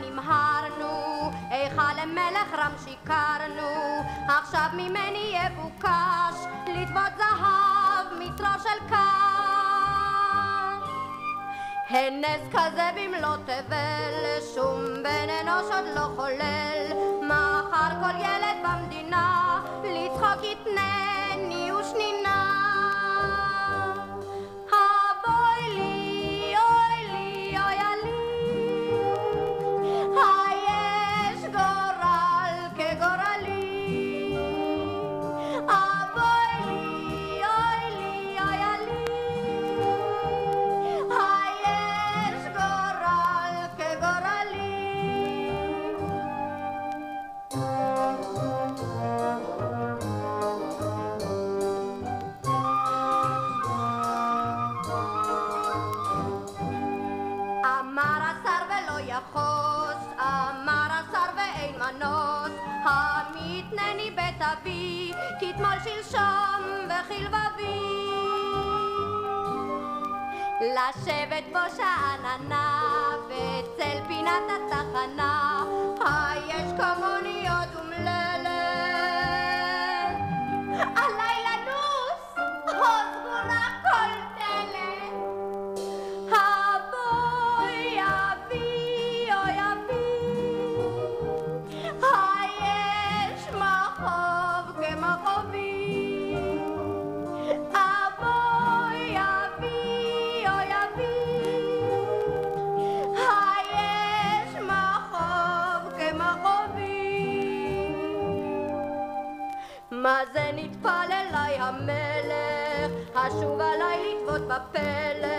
נמהרנו, איכה למלך רם שיקרנו, עכשיו ממני יבוקש לטבות זהב מצרו של קש. הן נס כזה במלוא תבל, שום בן אנוש עוד לא חולל, מחר כל ילד יחוס, אמר השר ואין מנוס, המתנני בית אבי, כתמול שלשום וכלבבי. לשבת בו שאננה, בצל מה זה נטפל אליי המלך, השוב עליי לטבות בפלך,